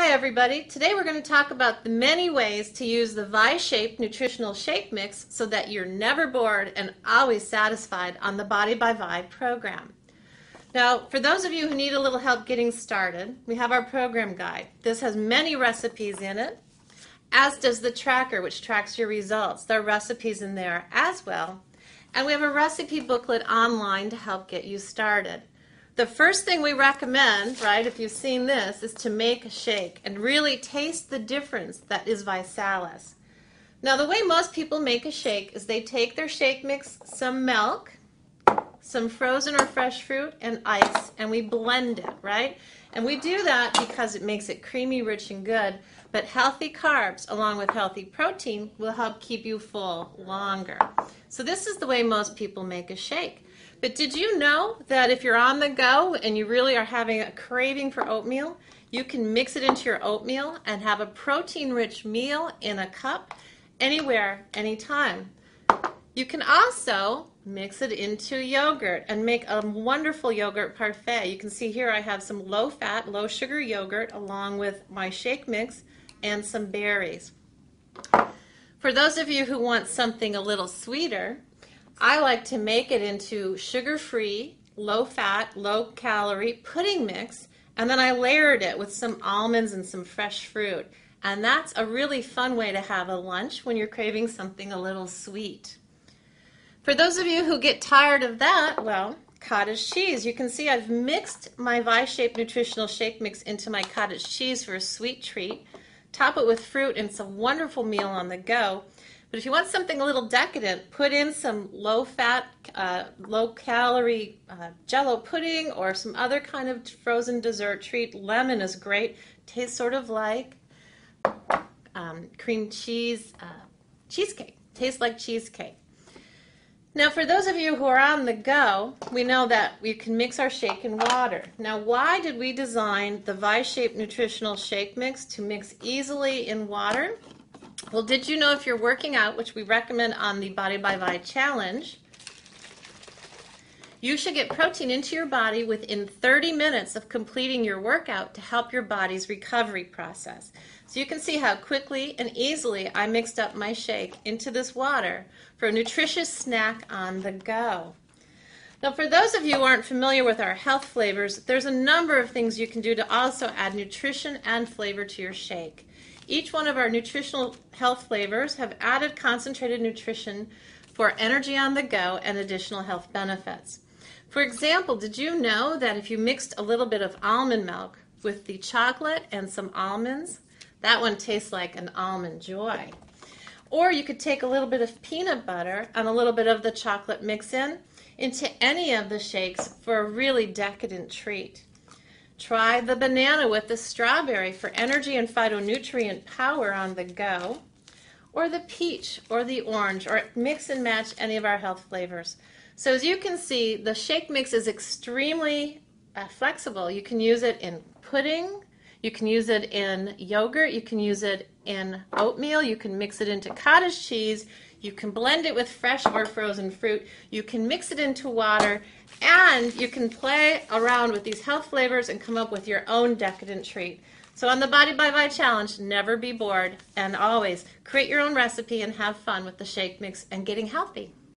Hi everybody. Today we're going to talk about the many ways to use the Vi-Shape nutritional shake mix so that you're never bored and always satisfied on the Body by Vi program. Now, for those of you who need a little help getting started, we have our program guide. This has many recipes in it, as does the tracker which tracks your results. There are recipes in there as well. And we have a recipe booklet online to help get you started. The first thing we recommend, right, if you've seen this, is to make a shake and really taste the difference that is ViSalus. Now, the way most people make a shake is they take their shake mix, some milk, some frozen or fresh fruit, and ice, and we blend it, right? And we do that because it makes it creamy, rich, and good. But healthy carbs, along with healthy protein, will help keep you full longer. So, this is the way most people make a shake. But did you know that if you're on the go and you really are having a craving for oatmeal, you can mix it into your oatmeal and have a protein rich meal in a cup anywhere, anytime. You can also mix it into yogurt and make a wonderful yogurt parfait. You can see here I have some low fat, low sugar yogurt along with my shake mix and some berries. For those of you who want something a little sweeter, I like to make it into sugar-free, low-fat, low-calorie pudding mix, and then I layered it with some almonds and some fresh fruit. And that's a really fun way to have a lunch when you're craving something a little sweet. For those of you who get tired of that, well, cottage cheese. You can see I've mixed my Vi-Shape nutritional shake mix into my cottage cheese for a sweet treat. Top it with fruit and it's a wonderful meal on the go. But if you want something a little decadent, put in some low fat, uh, low calorie uh, jello pudding or some other kind of frozen dessert treat. Lemon is great. Tastes sort of like um, cream cheese uh, cheesecake. Tastes like cheesecake. Now, for those of you who are on the go, we know that we can mix our shake in water. Now, why did we design the Vi-Shape Nutritional Shake Mix to mix easily in water? Well, did you know if you're working out, which we recommend on the Body by Vi challenge, you should get protein into your body within 30 minutes of completing your workout to help your body's recovery process. So you can see how quickly and easily I mixed up my shake into this water for a nutritious snack on the go. Now, for those of you who aren't familiar with our health flavors, there's a number of things you can do to also add nutrition and flavor to your shake. Each one of our nutritional health flavors have added concentrated nutrition for energy on the go and additional health benefits. For example, did you know that if you mixed a little bit of almond milk with the chocolate and some almonds, that one tastes like an almond joy. Or you could take a little bit of peanut butter and a little bit of the chocolate mix in into any of the shakes for a really decadent treat. Try the banana with the strawberry for energy and phytonutrient power on the go, or the peach or the orange, or mix and match any of our health flavors. So as you can see, the shake mix is extremely uh, flexible. You can use it in pudding, you can use it in yogurt, you can use it in oatmeal, you can mix it into cottage cheese, you can blend it with fresh or frozen fruit. You can mix it into water and you can play around with these health flavors and come up with your own decadent treat. So on the Body by Vi challenge, never be bored and always create your own recipe and have fun with the shake mix and getting healthy.